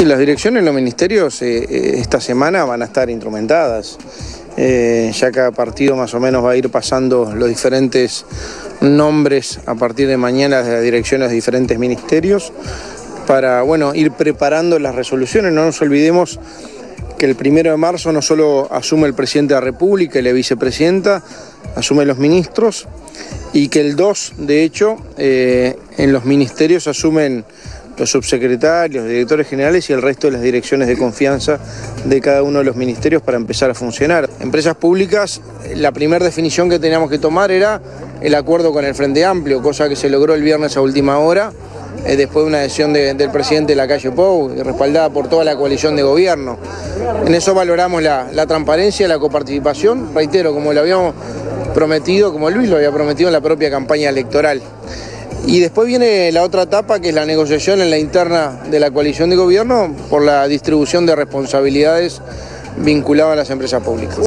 Y las direcciones de los ministerios eh, eh, esta semana van a estar instrumentadas. Eh, ya cada partido más o menos va a ir pasando los diferentes nombres a partir de mañana de las direcciones de diferentes ministerios para bueno, ir preparando las resoluciones. No nos olvidemos que el primero de marzo no solo asume el presidente de la República y la vicepresidenta, asumen los ministros y que el 2, de hecho, en los ministerios asumen los subsecretarios, los directores generales y el resto de las direcciones de confianza de cada uno de los ministerios para empezar a funcionar. Empresas públicas, la primera definición que teníamos que tomar era el acuerdo con el Frente Amplio, cosa que se logró el viernes a última hora, eh, después de una decisión del presidente de la calle Pou, respaldada por toda la coalición de gobierno. En eso valoramos la, la transparencia, la coparticipación, reitero, como lo habíamos prometido, como Luis lo había prometido en la propia campaña electoral. Y después viene la otra etapa, que es la negociación en la interna de la coalición de gobierno por la distribución de responsabilidades vinculadas a las empresas públicas.